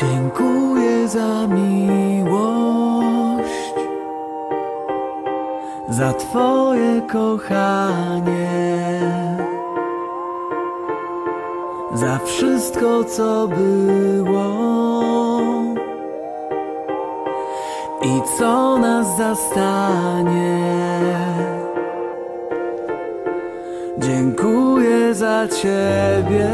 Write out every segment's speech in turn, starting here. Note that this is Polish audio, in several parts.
Dziękuję za miłość, za Twoje kochanie, za wszystko, co było i co nas zastanie. Dziękuję za Ciebie,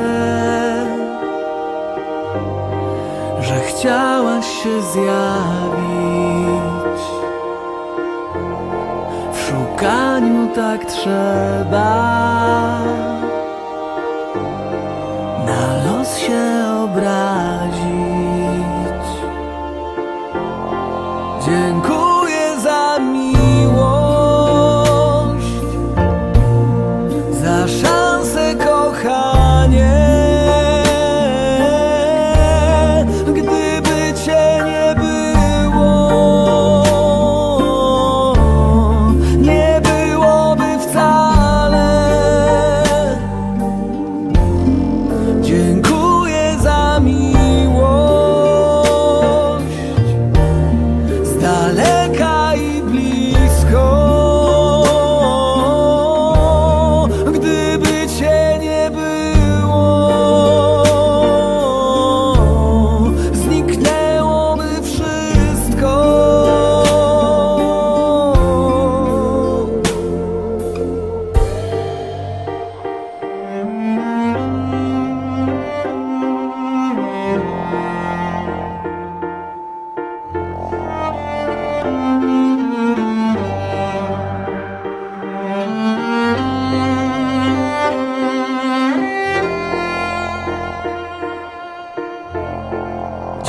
że chciałaś się zjawić. W szukaniu tak trzeba na los się obrazić. Dziękuję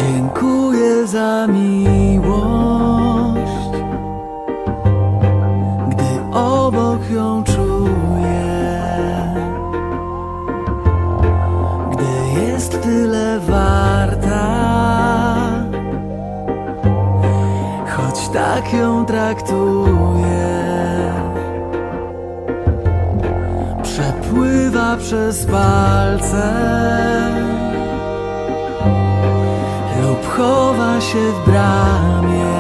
Dziękuję za miłość, gdy obok ją czuję, gdy jest tyle warta, choć tak ją traktuję. Przepływa przez palce chowa się w bramie.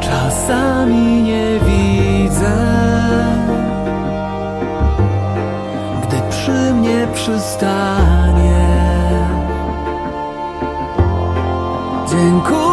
Czasami nie widzę, gdy przy mnie przystanie. Dziękuję.